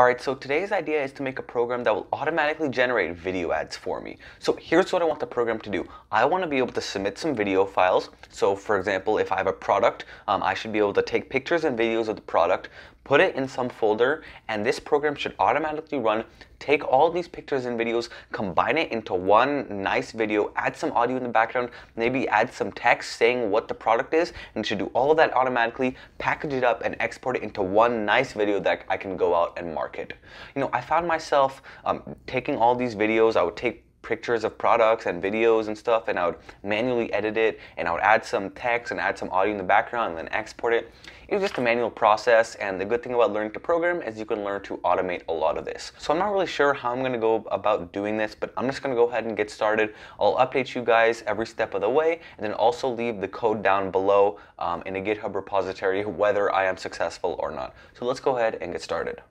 Alright, so today's idea is to make a program that will automatically generate video ads for me. So here's what I want the program to do. I want to be able to submit some video files. So for example, if I have a product, um, I should be able to take pictures and videos of the product, put it in some folder, and this program should automatically run, take all these pictures and videos, combine it into one nice video, add some audio in the background, maybe add some text saying what the product is, and should do all of that automatically, package it up, and export it into one nice video that I can go out and market. You know, I found myself um, taking all these videos, I would take pictures of products and videos and stuff and I would manually edit it and I would add some text and add some audio in the background and then export it. It was just a manual process and the good thing about learning to program is you can learn to automate a lot of this. So I'm not really sure how I'm going to go about doing this but I'm just going to go ahead and get started. I'll update you guys every step of the way and then also leave the code down below um, in a GitHub repository whether I am successful or not. So let's go ahead and get started.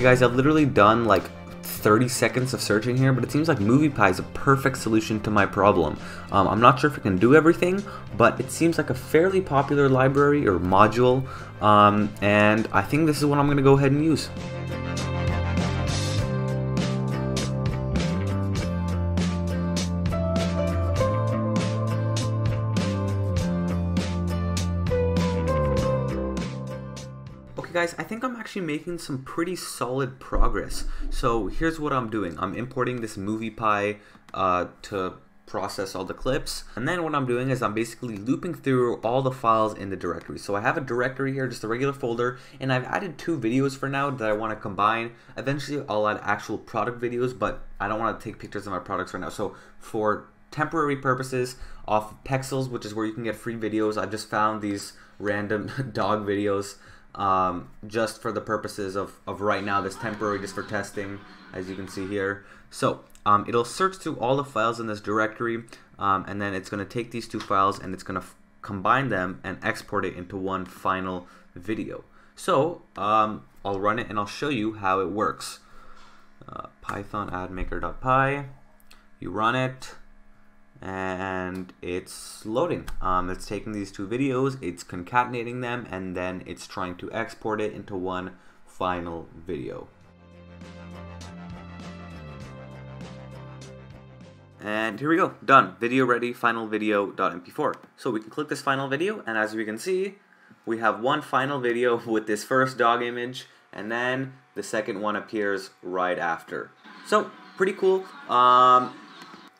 Okay guys, I've literally done like 30 seconds of searching here, but it seems like MoviePy is a perfect solution to my problem. Um, I'm not sure if it can do everything, but it seems like a fairly popular library or module, um, and I think this is what I'm going to go ahead and use. Okay guys, I think I'm actually making some pretty solid progress. So here's what I'm doing. I'm importing this MoviePy uh, to process all the clips. And then what I'm doing is I'm basically looping through all the files in the directory. So I have a directory here, just a regular folder, and I've added two videos for now that I want to combine. Eventually I'll add actual product videos, but I don't want to take pictures of my products right now. So for temporary purposes off of Pexels, which is where you can get free videos, I just found these random dog videos um, just for the purposes of, of right now, this temporary just for testing, as you can see here. So um, it'll search through all the files in this directory, um, and then it's going to take these two files and it's going to combine them and export it into one final video. So um, I'll run it and I'll show you how it works. Uh, Python admaker.py, you run it, and it's loading. Um, it's taking these two videos, it's concatenating them, and then it's trying to export it into one final video. And here we go, done. Video ready, final video.mp4. So we can click this final video, and as we can see, we have one final video with this first dog image, and then the second one appears right after. So, pretty cool. Um,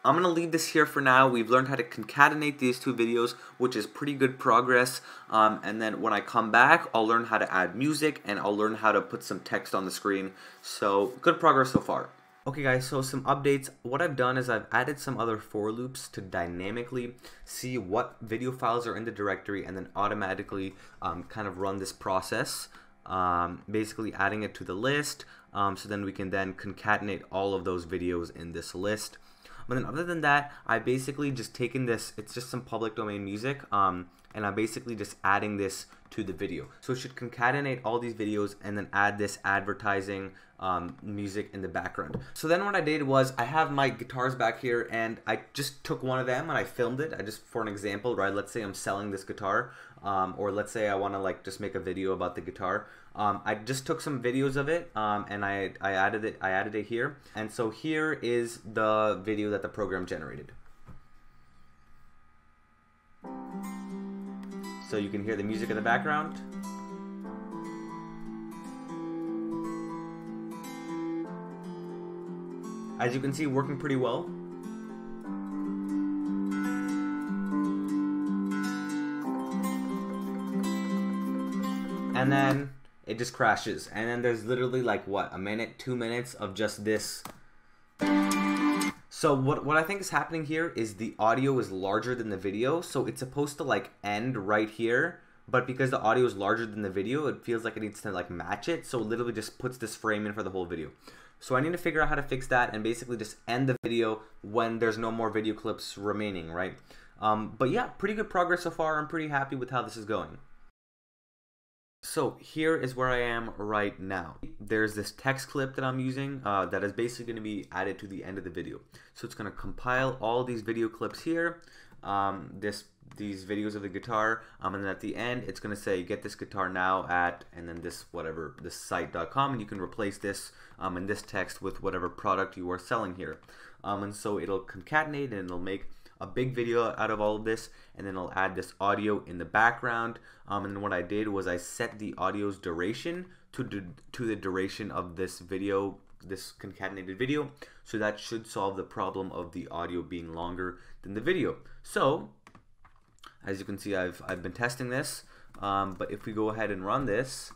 I'm going to leave this here for now. We've learned how to concatenate these two videos, which is pretty good progress. Um, and then when I come back, I'll learn how to add music and I'll learn how to put some text on the screen. So good progress so far. Okay guys, so some updates. What I've done is I've added some other for loops to dynamically see what video files are in the directory and then automatically um, kind of run this process. Um, basically adding it to the list um, so then we can then concatenate all of those videos in this list. But then other than that, I basically just taken this, it's just some public domain music, um, and I'm basically just adding this to the video. So it should concatenate all these videos and then add this advertising um, music in the background. So then what I did was I have my guitars back here and I just took one of them and I filmed it. I just, for an example, right, let's say I'm selling this guitar um, or let's say I want to like just make a video about the guitar. Um, I just took some videos of it um, and I, I added it I added it here and so here is the video that the program generated. So you can hear the music in the background. As you can see, working pretty well. And then it just crashes. And then there's literally like what, a minute, two minutes of just this. So what, what I think is happening here is the audio is larger than the video. So it's supposed to like end right here. But because the audio is larger than the video, it feels like it needs to like match it. So it literally just puts this frame in for the whole video. So I need to figure out how to fix that and basically just end the video when there's no more video clips remaining, right? Um, but yeah, pretty good progress so far. I'm pretty happy with how this is going. So here is where I am right now. There's this text clip that I'm using uh, that is basically going to be added to the end of the video. So it's going to compile all these video clips here. um, this these videos of the guitar um, and then at the end it's going to say get this guitar now at and then this whatever this site.com and you can replace this um, in this text with whatever product you are selling here um, and so it'll concatenate and it'll make a big video out of all of this and then I'll add this audio in the background. Um, and what I did was I set the audio's duration to, to the duration of this video this concatenated video so that should solve the problem of the audio being longer than the video. So as you can see I've, I've been testing this. Um, but if we go ahead and run this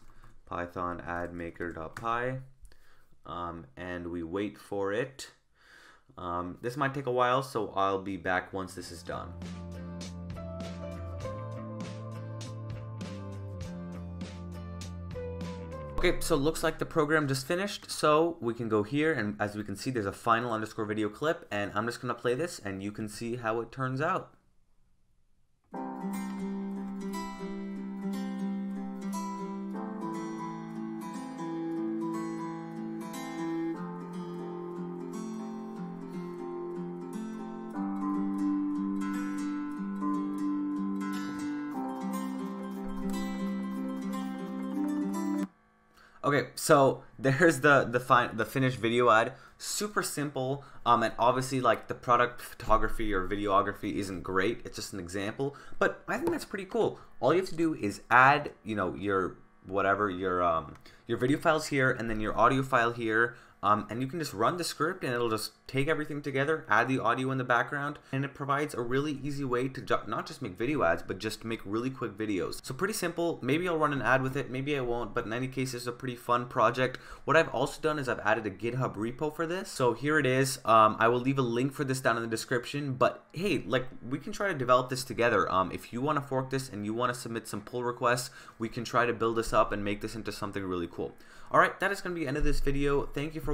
python add maker.py um, and we wait for it um, this might take a while, so I'll be back once this is done. Okay, so looks like the program just finished, so we can go here, and as we can see, there's a final underscore video clip, and I'm just going to play this, and you can see how it turns out. Okay, so there's the the fine the finished video ad. Super simple, um, and obviously like the product photography or videography isn't great. It's just an example, but I think that's pretty cool. All you have to do is add, you know, your whatever your um your video files here, and then your audio file here, um, and you can just run the script and it'll just take everything together, add the audio in the background, and it provides a really easy way to ju not just make video ads, but just make really quick videos. So pretty simple. Maybe I'll run an ad with it, maybe I won't, but in any case, it's a pretty fun project. What I've also done is I've added a GitHub repo for this. So here it is. Um, I will leave a link for this down in the description, but hey, like we can try to develop this together. Um, if you want to fork this and you want to submit some pull requests, we can try to build this up and make this into something really cool. Alright, that is going to be the end of this video. Thank you for